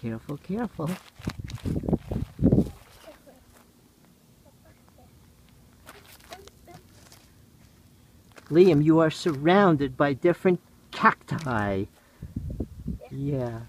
Careful, careful. Liam, you are surrounded by different cacti. Yeah.